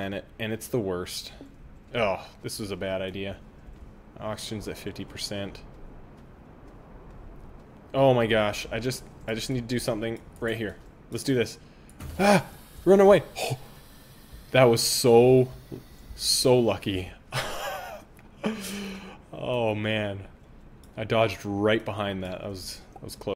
planet, and it's the worst. Oh, this was a bad idea. Oxygen's at 50%. Oh my gosh, I just I just need to do something right here. Let's do this. Ah! Run away! Oh, that was so, so lucky. oh man. I dodged right behind that. I was, I was close.